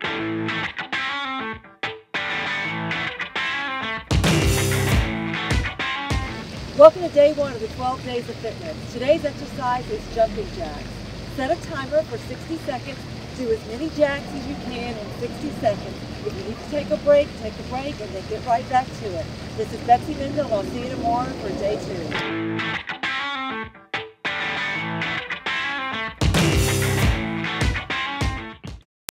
Welcome to day one of the 12 days of fitness. Today's exercise is jumping jacks. Set a timer for 60 seconds. Do as many jacks as you can in 60 seconds. If you need to take a break, take a break and then get right back to it. This is Betsy Mendel. I'll see you tomorrow for day two.